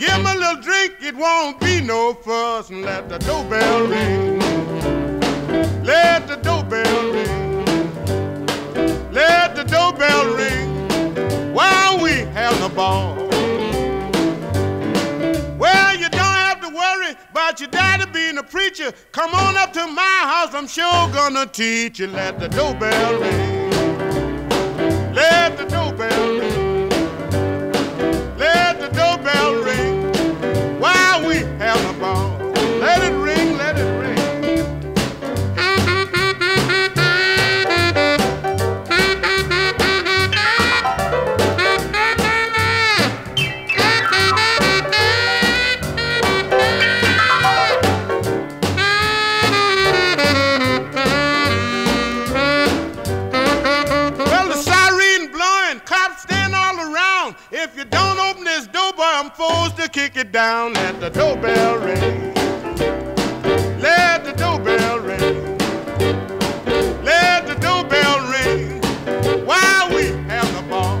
Give him a little drink, it won't be no fuss. And let the doorbell ring. Let the doorbell ring. Let the doorbell ring while we have the ball. Well, you don't have to worry about your daddy being a preacher. Come on up to my house, I'm sure gonna teach you. Let the doorbell ring. down. If you don't open this door, boy, I'm forced to kick it down. Let the doorbell ring. Let the doorbell ring. Let the doorbell ring while we have the ball.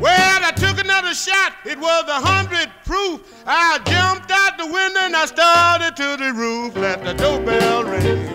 Well, I took another shot. It was a hundred proof. I jumped out the window and I started to the roof. Let the doorbell ring.